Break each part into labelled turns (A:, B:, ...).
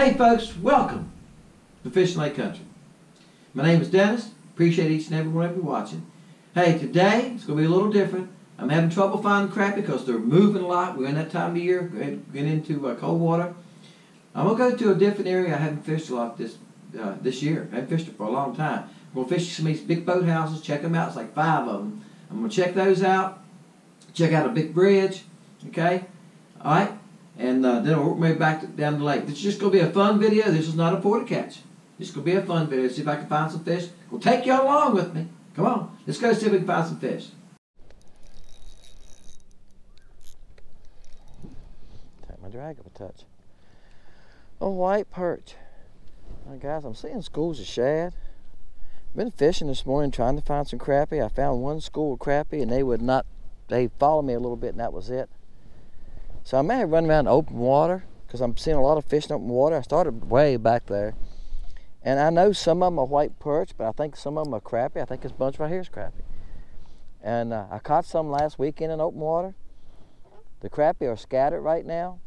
A: Hey folks, welcome to Fishing Lake Country. My name is Dennis. Appreciate each and every one of you watching. Hey, today it's going to be a little different. I'm having trouble finding crappie because they're moving a lot. We're in that time of year, getting into uh, cold water. I'm going to go to a different area I haven't fished a lot this uh, this year. I haven't fished it for a long time. I'm going to fish some of these big boat houses, check them out. It's like five of them. I'm going to check those out, check out a big bridge, okay? All right? And uh, then we'll work my way back down the lake. This is just going to be a fun video. This is not a porta catch. This is going to be a fun video. See if I can find some fish. We'll take y'all along with me. Come on. Let's go see if we can find some fish.
B: Take my drag up a touch. A white perch. Now guys, I'm seeing schools of shad. Been fishing this morning trying to find some crappie. I found one school of crappie and they would not, they followed me a little bit and that was it. So I may have run around open water because I'm seeing a lot of fish in open water. I started way back there. And I know some of them are white perch, but I think some of them are crappie. I think this bunch right here is crappie. And uh, I caught some last weekend in open water. The crappie are scattered right now.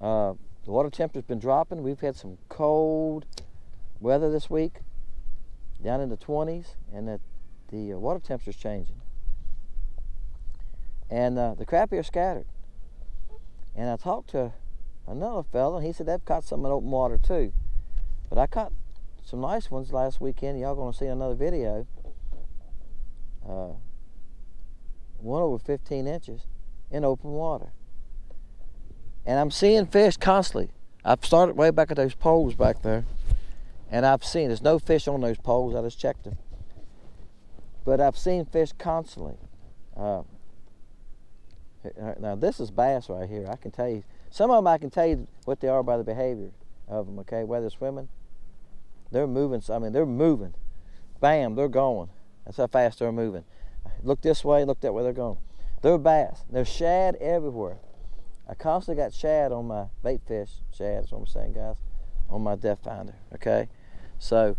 B: Uh, the water temperature's been dropping. We've had some cold weather this week, down in the 20s, and the, the uh, water temperature's changing. And uh, the crappie are scattered. And I talked to another fellow, and he said they've caught some in open water too. But I caught some nice ones last weekend. Y'all gonna see another video. Uh, one over 15 inches in open water. And I'm seeing fish constantly. I've started way back at those poles back there. And I've seen, there's no fish on those poles, I just checked them. But I've seen fish constantly. Uh, now this is bass right here. I can tell you, some of them I can tell you what they are by the behavior of them, okay? Whether swimming, they're moving, I mean, they're moving. Bam, they're going. That's how fast they're moving. Look this way, look that way, they're going. They're bass. There's shad everywhere. I constantly got shad on my bait fish. Shad is what I'm saying, guys, on my depth finder, okay? So,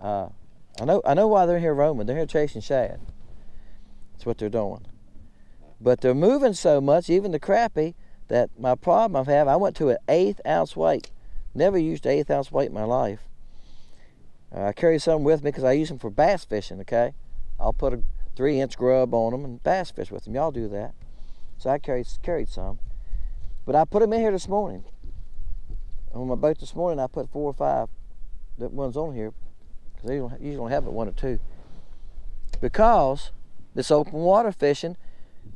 B: uh, I know I know why they're here roaming. They're here chasing shad. That's what they're doing. But they're moving so much, even the crappie, that my problem I've had, I went to an eighth ounce weight. Never used an eighth ounce weight in my life. Uh, I carry some with me because I use them for bass fishing, okay? I'll put a three inch grub on them and bass fish with them. Y'all do that. So I carried, carried some. But I put them in here this morning. On my boat this morning, I put four or five that ones on here because they usually don't have but one or two. Because this open water fishing,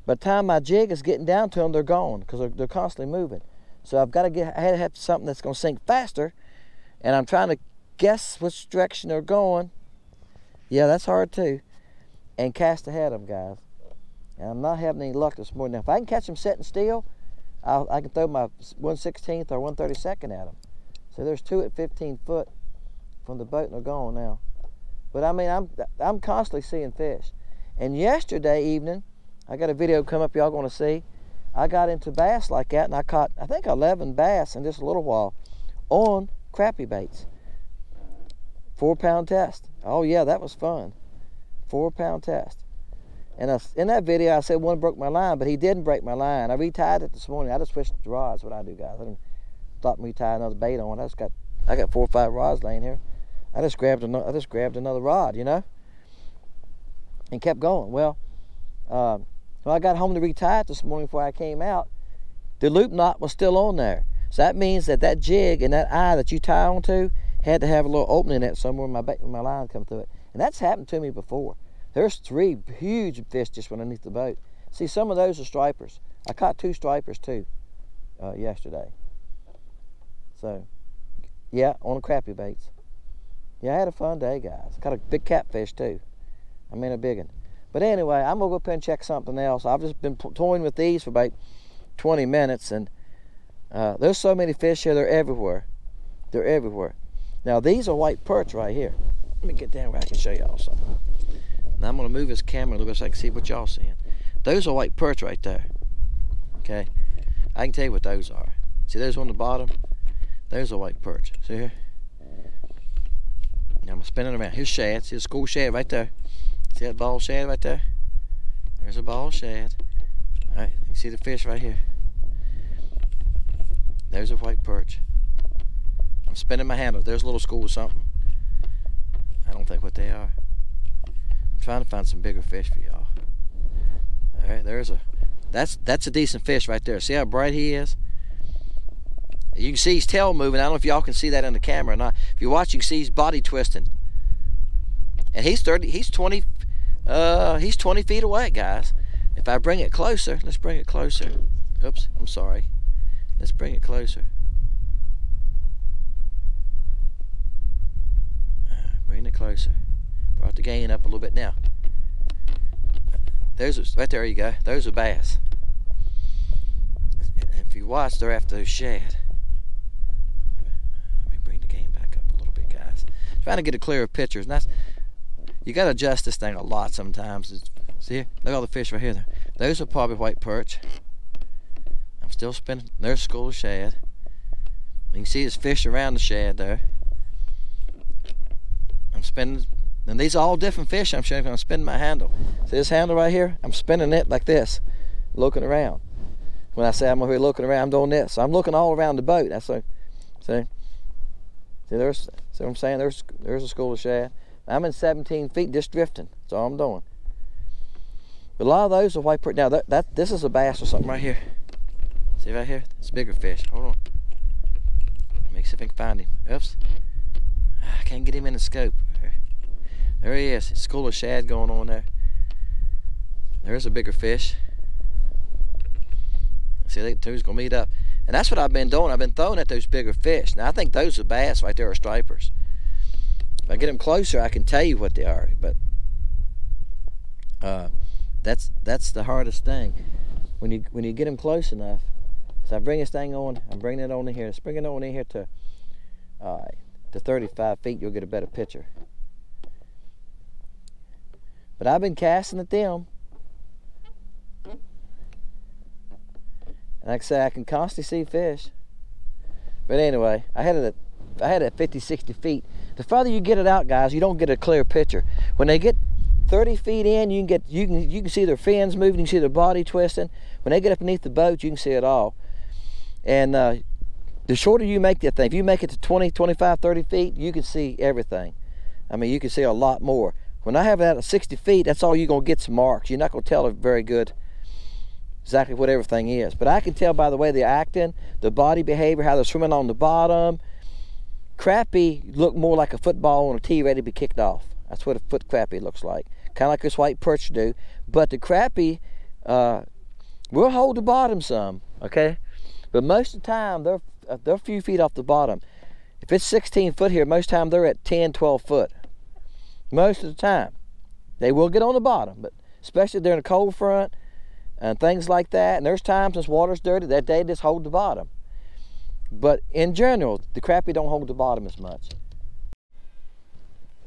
B: by the time my jig is getting down to them, they're gone because they're, they're constantly moving. So I've got to get, I had to have something that's going to sink faster, and I'm trying to guess which direction they're going. Yeah, that's hard too. And cast ahead of them, guys. And I'm not having any luck this morning. Now, if I can catch them sitting still, I'll, i can throw my 116th or 132nd at them. So there's two at 15 foot from the boat and they're gone now. But I mean, I'm I'm constantly seeing fish. And yesterday evening, I got a video come up y'all to see. I got into bass like that and I caught, I think 11 bass in just a little while on crappie baits. Four pound test. Oh yeah, that was fun. Four pound test. And in that video, I said one broke my line, but he didn't break my line. I retied it this morning. I just switched rods. What I do, guys. I didn't stop me tie another bait on. I just got, I got four or five rods laying here. I just grabbed another, I just grabbed another rod, you know, and kept going. Well, uh, when I got home to retie it this morning before I came out, the loop knot was still on there. So that means that that jig and that eye that you tie onto had to have a little opening in it somewhere when my, my line come through it. And that's happened to me before. There's three huge fish just underneath the boat. See, some of those are stripers. I caught two stripers too uh, yesterday. So, yeah, on the crappie baits. Yeah, I had a fun day, guys. Caught a big catfish too. I mean a big one. But anyway, I'm gonna go up and check something else. I've just been toying with these for about 20 minutes, and uh, there's so many fish here. They're everywhere. They're everywhere. Now these are white perch right here. Let me get down where I can show y'all something. Now I'm gonna move this camera a little bit so I can see what y'all seeing. Those are white perch right there. Okay, I can tell you what those are. See those on the bottom? Those are white perch. See here? Now I'm spinning around. Here's shad. See the school shad right there. See that ball shad right there? There's a ball shad. All right, you see the fish right here. There's a white perch. I'm spinning my handle. There's a little school or something. I don't think what they are. I'm trying to find some bigger fish for y'all. All right, there's a. That's that's a decent fish right there. See how bright he is. You can see his tail moving. I don't know if y'all can see that in the camera or not. If you watch, you can see his body twisting. And he's 30. He's 20. Uh, he's 20 feet away, guys. If I bring it closer, let's bring it closer. Oops, I'm sorry. Let's bring it closer. Bring it closer. Brought the gain up a little bit now. There's a, right there you go. There's a bass. If you watch, they're after those shad. Let me bring the game back up a little bit, guys. Trying to get a clearer picture. And that's you got to adjust this thing a lot sometimes. It's, see, look at all the fish right here. Those are probably white perch. I'm still spinning. There's school of shad. You can see there's fish around the shad there. I'm spinning, and these are all different fish I'm showing. I'm spinning my handle. See this handle right here? I'm spinning it like this, looking around. When I say I'm over here looking around, I'm doing this. So I'm looking all around the boat. That's like, see? See, there's, see what I'm saying? There's, there's a school of shad. I'm in 17 feet, just drifting. That's all I'm doing. But a lot of those are white perch. Now that, that this is a bass or something right here. See right here? It's bigger fish. Hold on. Let me see if I can find him. Oops. Ah, I can't get him in the scope. There he is. School of shad going on there. There's a bigger fish. See, they two's gonna meet up. And that's what I've been doing. I've been throwing at those bigger fish. Now I think those are bass right there are stripers. If I get them closer, I can tell you what they are. But uh, that's that's the hardest thing. When you when you get them close enough. So I bring this thing on. I'm bringing it on in here. Let's bring it on in here to uh, to 35 feet. You'll get a better picture. But I've been casting at them. Like I say, I can constantly see fish. But anyway, I had it at I had it at 50, 60 feet. The further you get it out, guys, you don't get a clear picture. When they get 30 feet in, you can get you can you can see their fins moving, you can see their body twisting. When they get up beneath the boat, you can see it all. And uh, the shorter you make that thing, if you make it to 20, 25, 30 feet, you can see everything. I mean, you can see a lot more. When I have that at 60 feet, that's all you're to get some marks. You're not going to tell it very good exactly what everything is. But I can tell by the way they're acting, the body behavior, how they're swimming on the bottom. Crappie look more like a football on a tee ready to be kicked off. That's what a foot crappie looks like. Kind of like this white perch do. But the crappie uh, will hold the bottom some, okay? But most of the time, they're, uh, they're a few feet off the bottom. If it's 16 foot here, most time they're at 10, 12 foot most of the time. They will get on the bottom, but especially during a cold front and things like that. And there's times when water's dirty that they just hold the bottom. But in general, the crappie don't hold the bottom as much.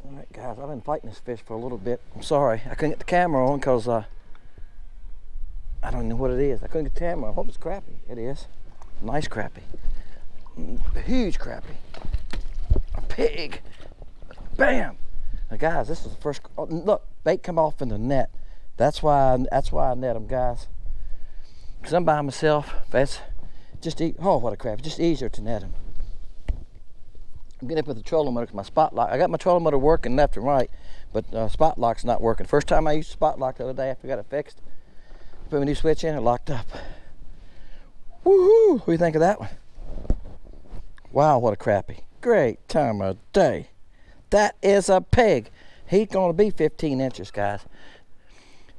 B: All right, guys, I've been fighting this fish for a little bit. I'm sorry, I couldn't get the camera on because uh, I don't know what it is. I couldn't get the camera. I hope it's crappie. It is. Nice crappie. A huge crappie. A pig. Bam! Now, guys, this is the first. Oh, look, bait come off in the net. That's why. That's why I net them, guys. Cause I'm by myself. That's just e oh what a crap! Just easier to net them. I'm getting up with the trolling motor. My spot lock. I got my trolling motor working left and right, but uh, spot lock's not working. First time I used spot lock the other day after I got it fixed. Put my new switch in, it locked up. Woohoo! What do you think of that one? Wow, what a crappie. Great time of day. That is a pig. He's going to be 15 inches, guys.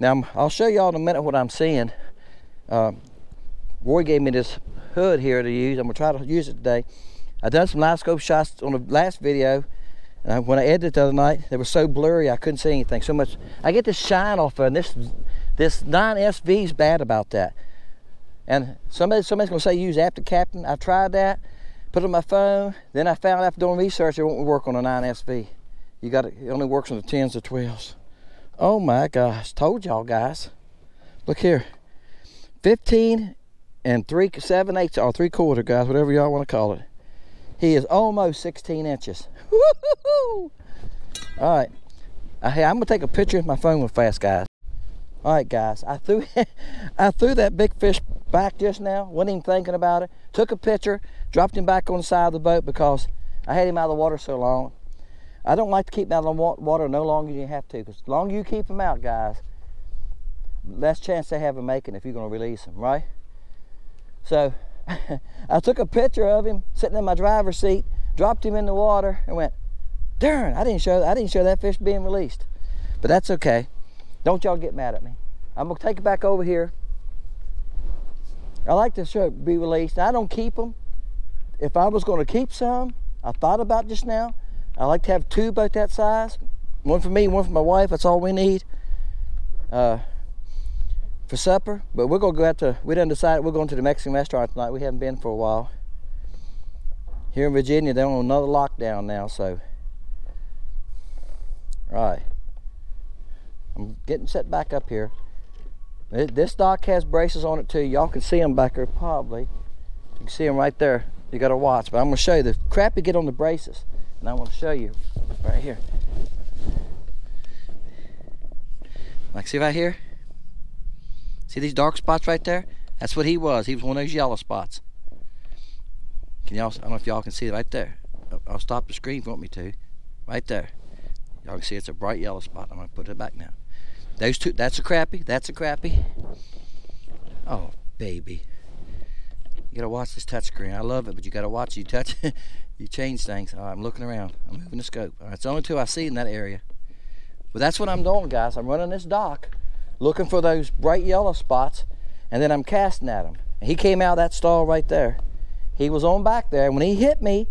B: Now, I'll show y'all in a minute what I'm seeing. Uh, Roy gave me this hood here to use. I'm to try to use it today. I done some live scope shots on the last video. And when I edited the other night, they were so blurry I couldn't see anything. So much. I get this shine off of and this, this 9SV is bad about that. And somebody, somebody's to say use After Captain. I've tried that put it on my phone. Then I found after doing research, it won't work on a 9SV. You got it only works on the 10s or 12s. Oh my gosh, told y'all guys. Look here, 15 and 3, 7 eighths or 3 quarter, guys, whatever y'all want to call it. He is almost 16 inches. All right, hey, I'm gonna take a picture of my phone with fast, guys. All right, guys, I threw, I threw that big fish back just now. wasn't even thinking about it. Took a picture, dropped him back on the side of the boat because I had him out of the water so long. I don't like to keep him out of the water no longer than you have to, because longer you keep him out, guys, less chance they have of making if you're going to release him, right? So I took a picture of him sitting in my driver's seat, dropped him in the water, and went, darn, I didn't show I didn't show that fish being released. But that's okay. Don't y'all get mad at me. I'm gonna take it back over here. I like to show be released. I don't keep them. If I was to keep some, I thought about just now. I like to have two about that size. One for me, one for my wife. That's all we need uh, for supper. But we're gonna go out to. We done decided we're going to the Mexican restaurant tonight. We haven't been for a while. Here in Virginia, they're on another lockdown now, so. All right. I'm getting set back up here. This dock has braces on it too. Y'all can see them back there probably. You can see them right there. You got to watch. But I'm to show you the crappie get on the braces. And I want to show you right here. Like see right here? See these dark spots right there? That's what he was. He was one of those yellow spots. Can y'all, I don't know if y'all can see it right there. I'll stop the screen if you want me to. Right there. Y'all can see it's a bright yellow spot. I'm to put it back now. Those two, that's a crappie, that's a crappie. Oh, baby. You gotta watch this touchscreen. I love it, but you gotta watch. You touch, you change things. I'm looking around. I'm moving the scope. All right, it's the only two I see in that area. But that's what I'm doing, guys. I'm running this dock, looking for those bright yellow spots, and then I'm casting at him. He came out that stall right there. He was on back there, and when he hit me,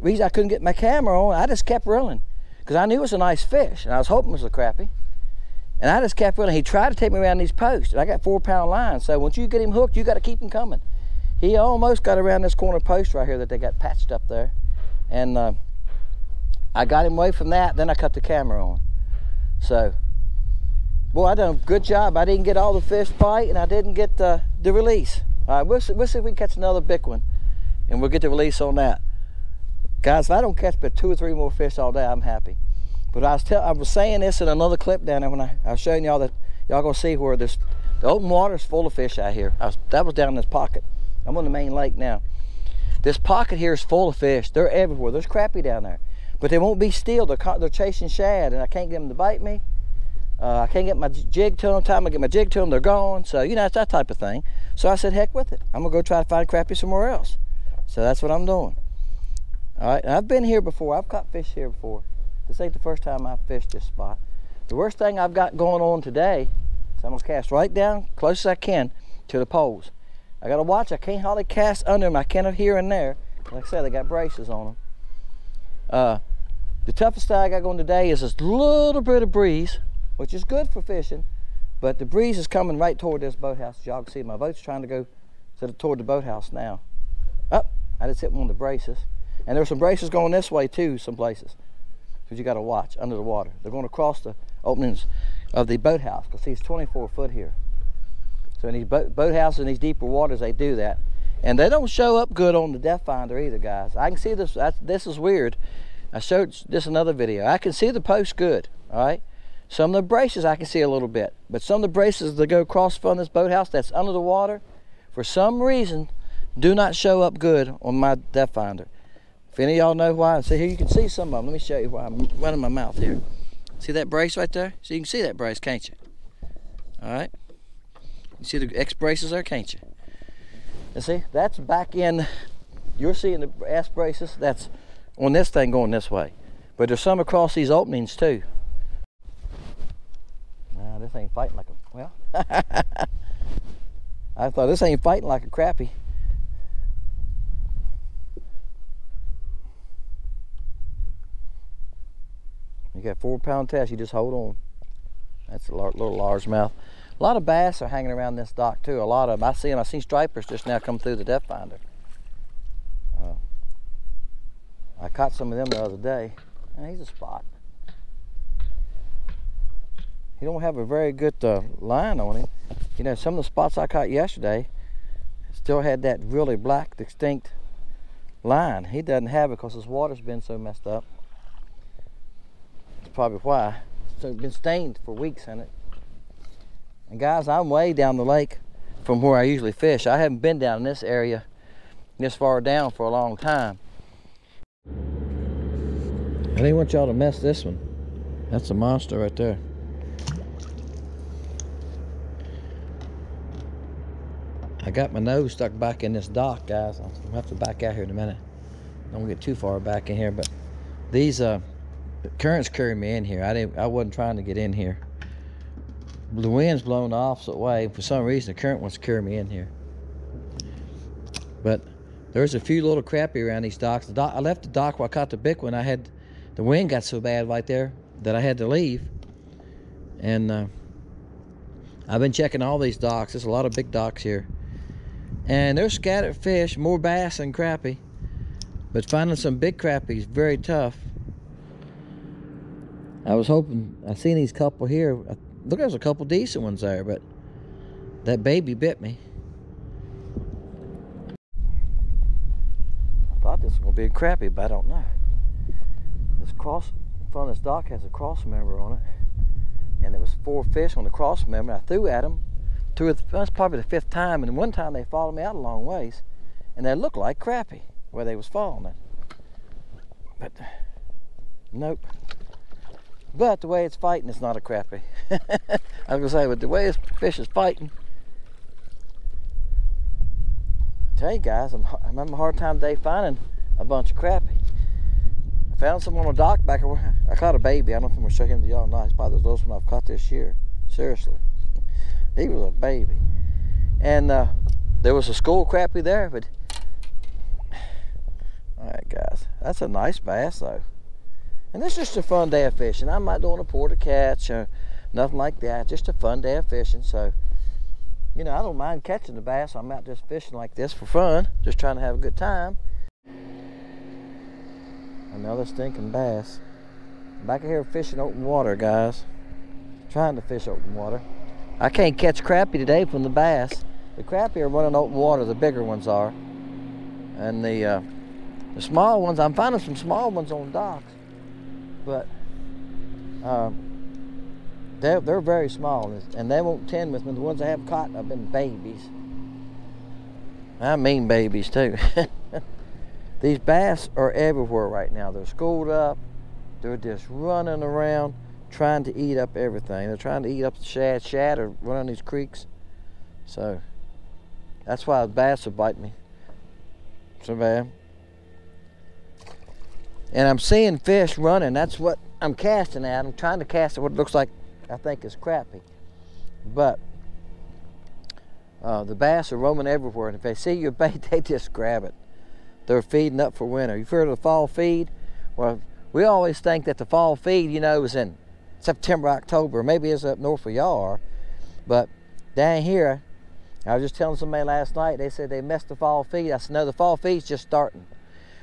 B: reason I couldn't get my camera on, I just kept reeling because I knew it was a nice fish, and I was hoping it was a crappie. And I just kept running. He tried to take me around these posts. And I got four pound lines. So once you get him hooked, you got to keep him coming. He almost got around this corner post right here that they got patched up there. And uh, I got him away from that. Then I cut the camera on. So, boy, I done a good job. I didn't get all the fish bite and I didn't get the, the release. All right, we'll see, we'll see if we can catch another big one. And we'll get the release on that. Guys, if I don't catch but two or three more fish all day, I'm happy. But I was tell, I was saying this in another clip down there when I, I was showing y'all that y'all gonna see where this the open water is full of fish out here. Was, that was down in this pocket. I'm on the main lake now. This pocket here is full of fish. They're everywhere. There's crappie down there, but they won't be still. They're they're chasing shad, and I can't get them to bite me. Uh, I can't get my jig to them. Time I get my jig to them, they're gone. So you know it's that type of thing. So I said, heck with it. I'm gonna go try to find crappie somewhere else. So that's what I'm doing. All right. And I've been here before. I've caught fish here before. This ain't the first time I've fished this spot. The worst thing I've got going on today is I'm gonna cast right down, close as I can, to the poles. I gotta watch, I can't hardly cast under them. I can't here and there. Like I said, they got braces on them. Uh, the toughest thing I got going today is this little bit of breeze, which is good for fishing, but the breeze is coming right toward this boathouse. As y'all can see, my boat's trying to go toward the boathouse now. Up, oh, I just hit one of the braces. And there's some braces going this way too, some places because you got to watch under the water. They're going to cross the openings of the boathouse because see, it's 24 foot here. So in these boat, boathouses in these deeper waters, they do that. And they don't show up good on the depth finder either, guys. I can see this. I, this is weird. I showed this another video. I can see the post good, all right? Some of the braces I can see a little bit. But some of the braces that go across from this boathouse that's under the water, for some reason, do not show up good on my depth finder. If any of y'all know why, see here you can see some of them. Let me show you why I'm running my mouth here. See that brace right there? So you can see that brace, can't you? All right. You see the X braces there, can't you? And see, that's back in, you're seeing the S braces, that's on this thing going this way. But there's some across these openings too. This ain't fighting like a, well, I thought this ain't fighting like a crappie. You got four pound test, you just hold on. That's a little largemouth. A lot of bass are hanging around this dock too. A lot of them. I see them. I seen stripers just now come through the depth finder. Uh, I caught some of them the other day. And he's a spot. He don't have a very good uh, line on him. You know, some of the spots I caught yesterday still had that really black, distinct line. He doesn't have it because his water's been so messed up That's probably why. So it's been stained for weeks in it. And guys, I'm way down the lake from where I usually fish. I haven't been down in this area this far down for a long time. I didn't want y'all to mess this one. That's a monster right there. I got my nose stuck back in this dock, guys. I'm gonna have to back out here in a minute. Don't get too far back in here, but these uh, currents carry me in here. I didn't. I wasn't trying to get in here. The wind's blowing the opposite way. For some reason, the current wants to carry me in here. But there's a few little crappie around these docks. The dock, I left the dock where I caught the big one. I had the wind got so bad right there that I had to leave. And uh, I've been checking all these docks. There's a lot of big docks here. And there's scattered fish, more bass than crappie. But finding some big crappie is very tough. I was hoping, I seen these couple here. Look, there's a couple decent ones there, but that baby bit me. I thought this was gonna be a crappie, but I don't know. This cross in front of this dock has a cross member on it, and there was four fish on the cross member. I threw at them. Two, that's probably the fifth time, and one time they followed me out a long ways, and they looked like crappie where they was falling at. But nope. But the way it's fighting, it's not a crappie. I was gonna say, but the way this fish is fighting, I tell you guys, I'm, I'm having a hard time today finding a bunch of crappie. I found some on a dock back I caught a baby. I don't know if I'm gonna show him to y'all not. It's probably the littlest one I've caught this year. Seriously, he was a baby. And uh, there was a school crappie there, but all right, guys, that's a nice bass though. And it's just a fun day of fishing. I'm not doing a porter catch or nothing like that. Just a fun day of fishing. So, you know, I don't mind catching the bass. I'm out just fishing like this for fun, just trying to have a good time. Another stinking bass. Back here fishing open water, guys. Trying to fish open water. I can't catch crappie today from the bass. The crappie are running open water, the bigger ones are. And the uh, the small ones, I'm finding some small ones on docks but uh, they're, they're very small and they won't tend with me. The ones I have caught have been babies. I mean babies too. These bass are everywhere right now. They're schooled up. They're just running around trying to eat up everything. They're trying to eat up the shad. Shad are running these creeks. So that's why the bass will bite me so bad and I'm seeing fish running. That's what I'm casting at. I'm trying to cast at what looks like I think is crappie. But uh, the bass are roaming everywhere, and if they see your bait, they just grab it. They're feeding up for winter. You've heard of the fall feed? Well, we always think that the fall feed, you know, is in September, October. Maybe it's up north where y'all are. But down here, I was just telling somebody last night, they said they missed the fall feed. I said, no, the fall feed's just starting.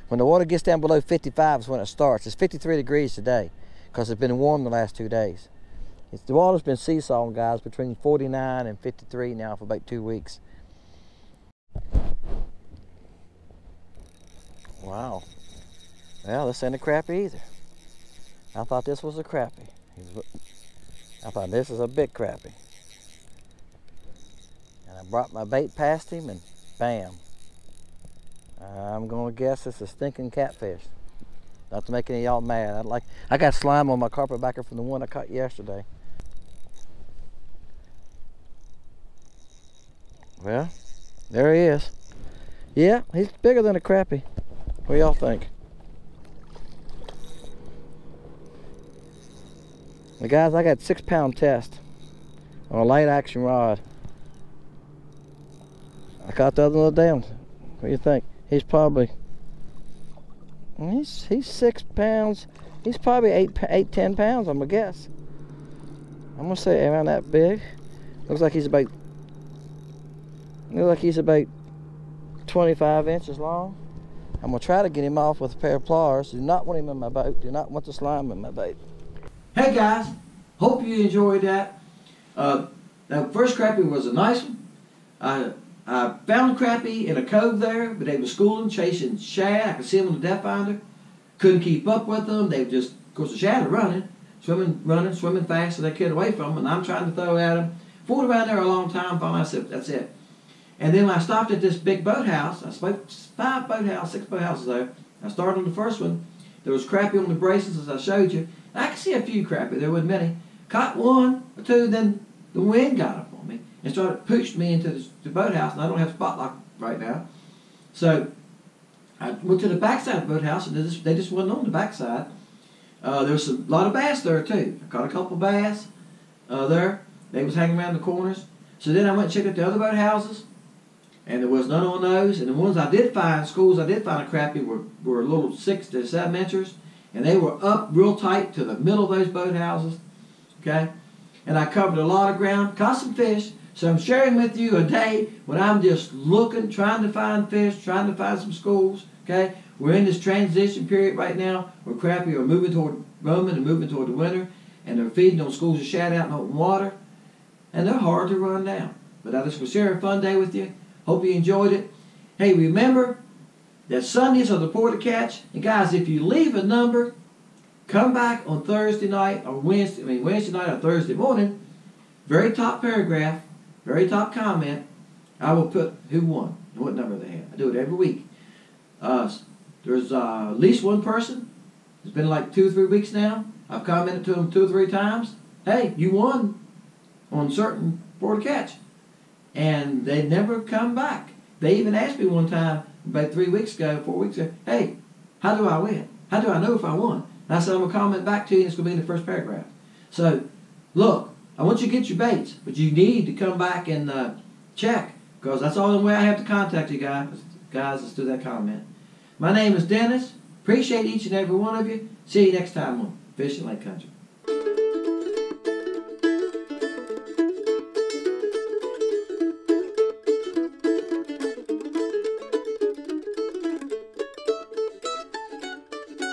B: When the water gets down below 55 is when it starts. It's 53 degrees today because it's been warm the last two days. It's, the water's been seesawing, guys, between 49 and 53 now for about two weeks. Wow. Well, this ain't a crappie either. I thought this was a crappie. I thought this is a big crappie. And I brought my bait past him and bam, I'm gonna guess it's a stinking catfish. Not to make any of y'all mad. I like I got slime on my carpetbagger from the one I caught yesterday. Well, there he is. Yeah, he's bigger than a crappie. What y'all think? The guys, I got six pound test on a light action rod. I caught the other little down. What do you think? he's probably he's he's six pounds. He's probably eight eight ten pounds. I'm gonna guess. I'm gonna say around that big. Looks like he's about looks like he's about 25 inches long. I'm gonna try to get him off with a pair of pliers. Do not want him in my boat. Do not want the slime in my boat.
A: Hey guys, hope you enjoyed that. Uh, first crappie was a nice one. I I found crappie in a cove there, but they were schooling, chasing shad. I could see them on the depth finder. Couldn't keep up with them. They were just, of course, the shad are running, swimming, running, swimming fast, so they get away from them. And I'm trying to throw at them. Fooled around there a long time. Finally, I said, that's it. And then I stopped at this big boathouse, I spoke five boathouse, six boathouses there. I started on the first one. There was crappie on the braces as I showed you. And I could see a few crappie. There wasn't many. Caught one or two, then the wind got up on me and started pushed me into the, the boathouse. And I don't have spot lock right now. So I went to the backside of the boathouse and they just, they just wasn't on the backside. Uh, there was a lot of bass there too. I caught a couple bass uh, there. They was hanging around the corners. So then I went and checked out the other boathouses, and there was none on those. And the ones I did find, schools I did find a crappie were, were little six to seven inchers, and they were up real tight to the middle of those boathouses. Okay? And I covered a lot of ground, caught some fish. So I'm sharing with you a day when I'm just looking, trying to find fish, trying to find some schools. Okay? We're in this transition period right now where crappie are moving toward roaming and moving toward the winter, and they're feeding on schools of shad out in open water, and they're hard to run down. But I just was sharing a fun day with you. Hope you enjoyed it. Hey, remember that Sundays are the port of catch. And guys, if you leave a number, come back on Thursday night or Wednesday, I mean Wednesday night or Thursday morning. Very top paragraph, very top comment. I will put who won and what number they had. I do it every week. Uh, there's uh, at least one person. It's been like two or three weeks now. I've commented to them two or three times. Hey, you won on certain of catch and they never come back. They even asked me one time about three weeks ago, four weeks ago, hey, how do I win? How do I know if I won? And I said, I'm going to comment back to you, and it's going to be in the first paragraph. So, look, I want you to get your baits, but you need to come back and uh, check, because that's the only way I have to contact you guys. Guys, let's do that comment. My name is Dennis. Appreciate each and every one of you. See you next time on Fishing Lake Country.